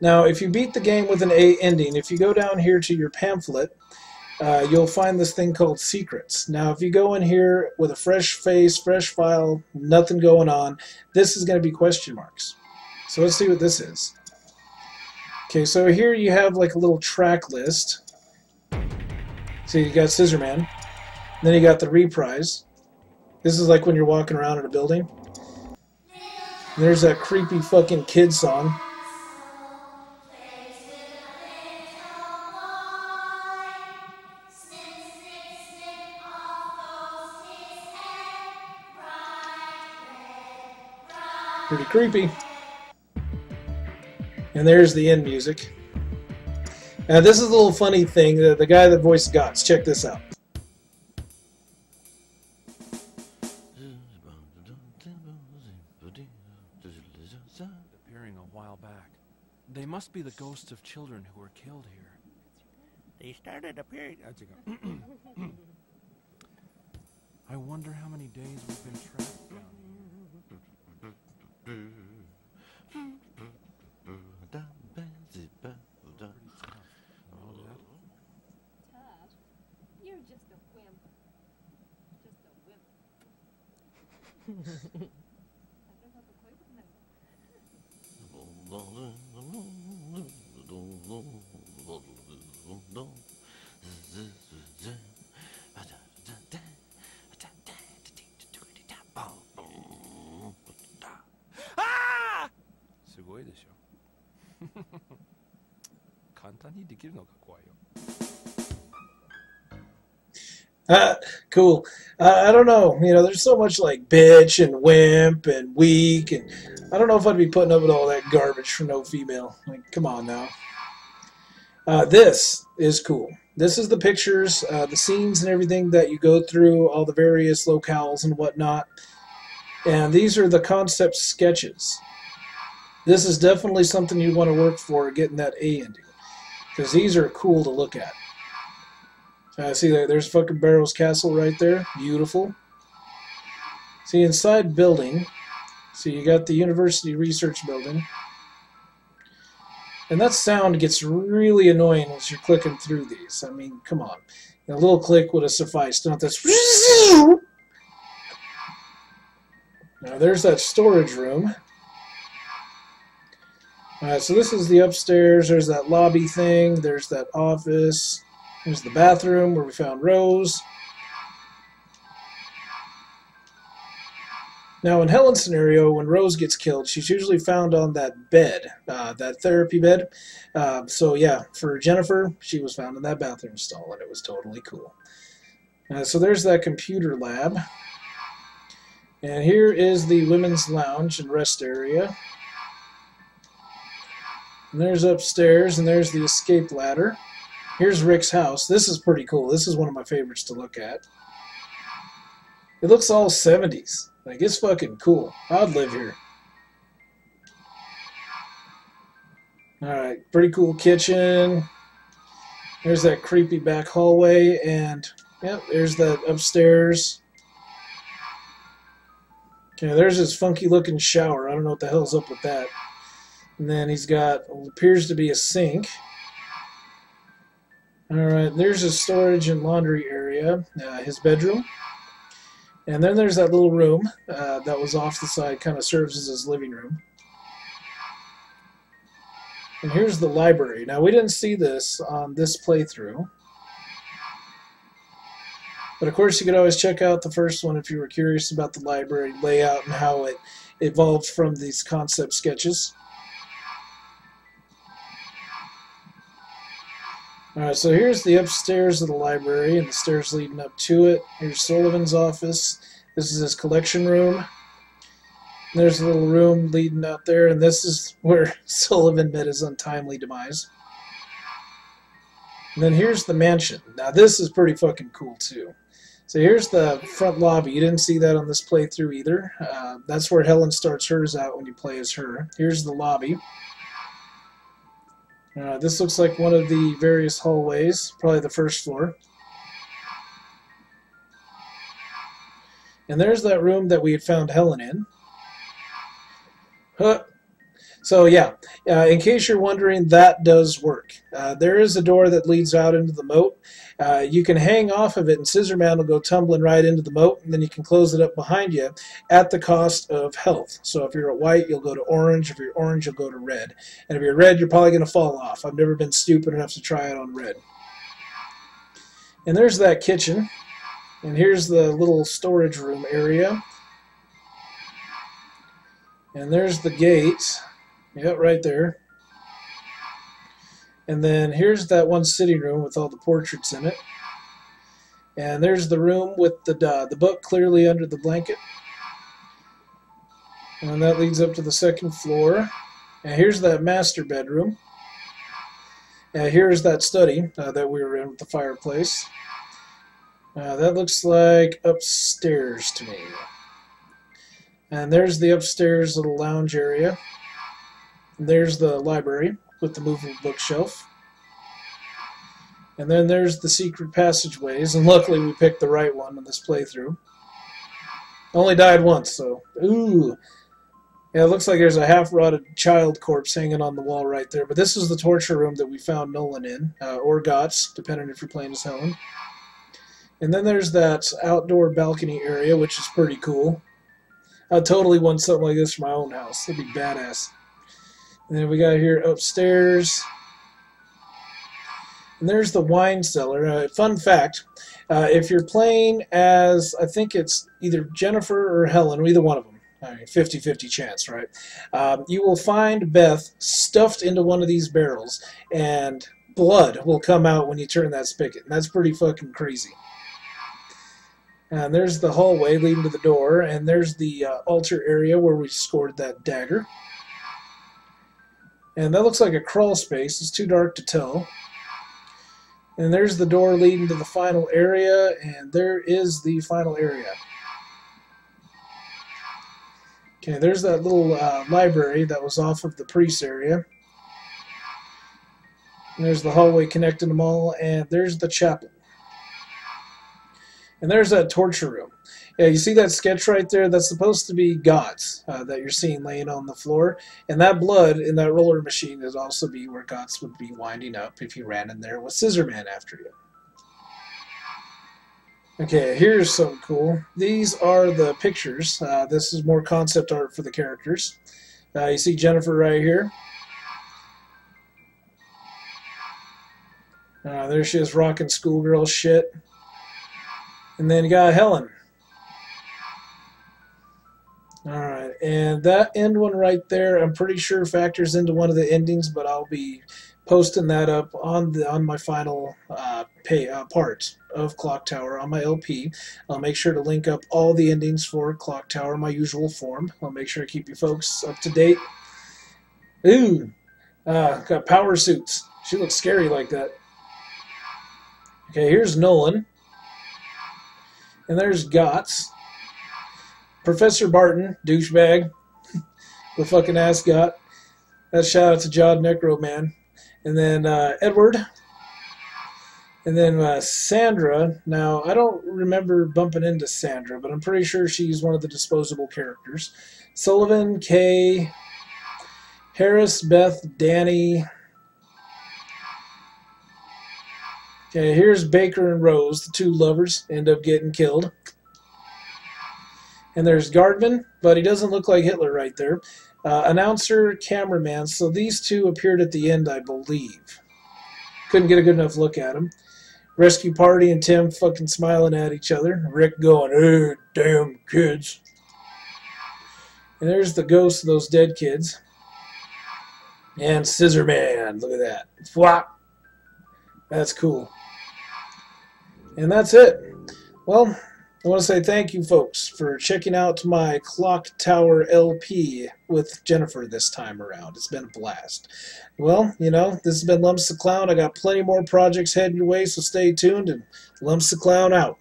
Now, if you beat the game with an A ending, if you go down here to your pamphlet, uh, you'll find this thing called secrets. Now, if you go in here with a fresh face, fresh file, nothing going on, this is going to be question marks. So let's see what this is. Okay, so here you have like a little track list. So you got Scissorman, Then you got the reprise. This is like when you're walking around in a building. There's that creepy fucking kid song. Pretty creepy. And there's the end music. Now this is a little funny thing. The, the guy that voiced Gotts. Check this out. Appearing a while back. They must be the ghosts of children who were killed here. They started appearing. I wonder how many days すごいでしょ。簡単にできるのが怖いよ。cool. Uh, I don't know. You know, there's so much like bitch and wimp and weak, and I don't know if I'd be putting up with all that garbage for no female. Like, come on now. Uh, this is cool. This is the pictures, uh, the scenes, and everything that you go through, all the various locales and whatnot. And these are the concept sketches. This is definitely something you want to work for getting that A ending. Because these are cool to look at. Uh, see, there, there's fucking Barrow's Castle right there. Beautiful. See, inside building, so you got the University Research Building. And that sound gets really annoying as you're clicking through these. I mean, come on. A little click would have sufficed, not this. Now, there's that storage room. Alright, so this is the upstairs. There's that lobby thing. There's that office. There's the bathroom where we found Rose. Now, in Helen's scenario, when Rose gets killed, she's usually found on that bed, uh, that therapy bed. Uh, so, yeah, for Jennifer, she was found in that bathroom stall, and it was totally cool. Uh, so, there's that computer lab. And here is the women's lounge and rest area. And there's upstairs, and there's the escape ladder. Here's Rick's house. This is pretty cool. This is one of my favorites to look at. It looks all 70s. Like, it's fucking cool. I'd live here. Alright, pretty cool kitchen. There's that creepy back hallway, and, yep, there's that upstairs. Okay, there's his funky looking shower. I don't know what the hell's up with that. And then he's got, appears to be a sink. Alright, there's a storage and laundry area, uh, his bedroom. And then there's that little room uh, that was off the side, kind of serves as his living room. And here's the library. Now, we didn't see this on this playthrough. But of course, you could always check out the first one if you were curious about the library layout and how it evolved from these concept sketches. Alright, so here's the upstairs of the library and the stairs leading up to it. Here's Sullivan's office. This is his collection room. There's a little room leading out there, and this is where Sullivan met his untimely demise. And then here's the mansion. Now this is pretty fucking cool too. So here's the front lobby. You didn't see that on this playthrough either. Uh, that's where Helen starts hers out when you play as her. Here's the lobby. Uh, this looks like one of the various hallways, probably the first floor. And there's that room that we had found Helen in. Huh. So yeah, uh, in case you're wondering, that does work. Uh, there is a door that leads out into the moat. Uh, you can hang off of it, and Scissorman will go tumbling right into the moat, and then you can close it up behind you at the cost of health. So if you're white, you'll go to orange. If you're orange, you'll go to red. And if you're red, you're probably going to fall off. I've never been stupid enough to try it on red. And there's that kitchen. And here's the little storage room area. And there's the gate. Yep, right there. And then here's that one sitting room with all the portraits in it. And there's the room with the uh, the book clearly under the blanket. And that leads up to the second floor. And here's that master bedroom. And here's that study uh, that we were in with the fireplace. Uh, that looks like upstairs to me. And there's the upstairs little lounge area. There's the library with the movable bookshelf. And then there's the secret passageways, and luckily we picked the right one in this playthrough. Only died once, so ooh. Yeah, it looks like there's a half-rotted child corpse hanging on the wall right there. But this is the torture room that we found Nolan in, uh, or Gotts, depending if you're playing as Helen. And then there's that outdoor balcony area, which is pretty cool. I totally want something like this for my own house. It'd be badass. And then we got here upstairs. And there's the wine cellar. Uh, fun fact, uh, if you're playing as, I think it's either Jennifer or Helen, either one of them, I mean, 50-50 chance, right? Um, you will find Beth stuffed into one of these barrels, and blood will come out when you turn that spigot. And that's pretty fucking crazy. And there's the hallway leading to the door, and there's the uh, altar area where we scored that dagger. And that looks like a crawl space. It's too dark to tell. And there's the door leading to the final area, and there is the final area. Okay, there's that little uh, library that was off of the priest area. And there's the hallway connecting them all, and there's the chapel. And there's that torture room. Yeah, you see that sketch right there? That's supposed to be Gotts uh, that you're seeing laying on the floor. And that blood in that roller machine would also be where Gotts would be winding up if you ran in there with Scissorman after you. Okay, here's something cool. These are the pictures. Uh, this is more concept art for the characters. Uh, you see Jennifer right here. Uh, there she is rocking schoolgirl shit. And then you got Helen. Alright, and that end one right there, I'm pretty sure factors into one of the endings, but I'll be posting that up on the on my final uh, pay uh, part of Clock Tower on my LP. I'll make sure to link up all the endings for Clock Tower my usual form. I'll make sure to keep you folks up to date. Ooh, uh, got power suits. She looks scary like that. Okay, here's Nolan. And there's Gotts. Professor Barton, douchebag, the fucking ascot. That shout out to John Necro, man. And then uh, Edward. And then uh, Sandra. Now, I don't remember bumping into Sandra, but I'm pretty sure she's one of the disposable characters. Sullivan, Kay, Harris, Beth, Danny. Okay, here's Baker and Rose, the two lovers, end up getting killed. And there's Gardman, but he doesn't look like Hitler right there. Uh, announcer, cameraman. So these two appeared at the end, I believe. Couldn't get a good enough look at them. Rescue Party and Tim fucking smiling at each other. Rick going, hey, damn kids. And there's the ghost of those dead kids. And Scissorman. Look at that. Flop. That's cool. And that's it. Well, I want to say thank you, folks, for checking out my Clock Tower LP with Jennifer this time around. It's been a blast. Well, you know, this has been Lumpz the Clown. I got plenty more projects heading your way, so stay tuned and Lumpz the Clown out.